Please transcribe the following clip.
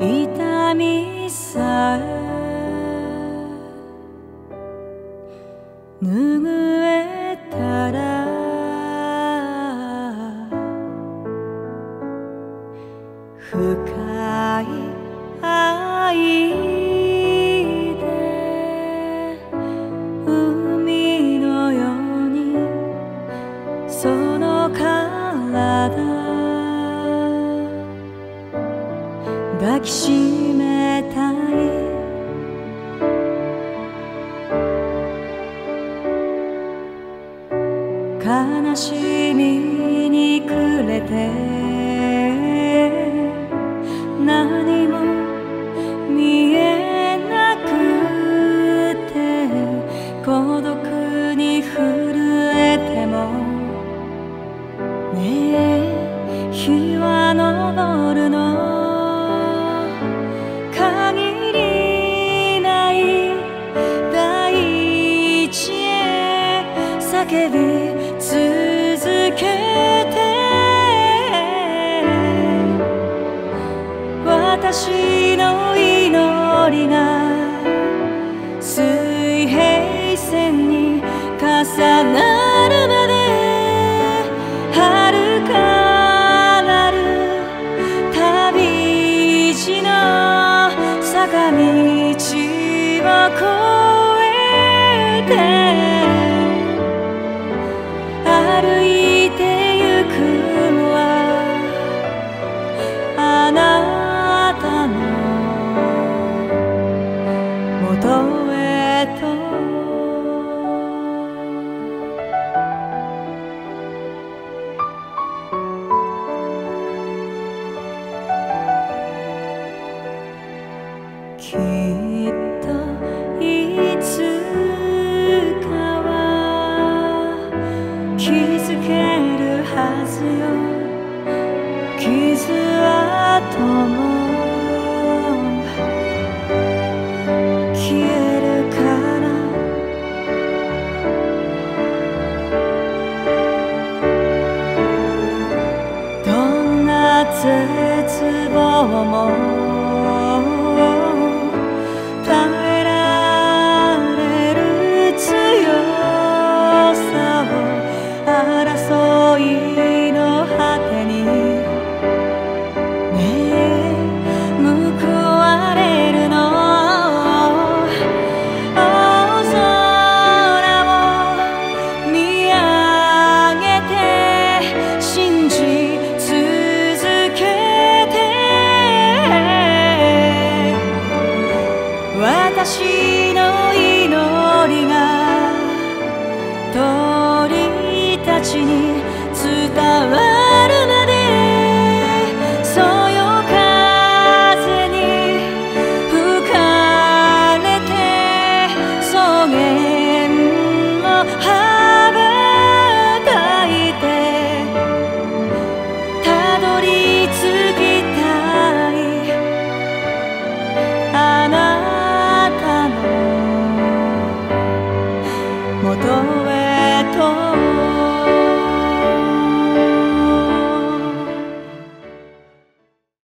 痛みさえ。拭えたら。深抱きしめたい。悲しみに暮れて。何ねえ。日は昇るの ako 傷跡も消えるからどんな絶望もへと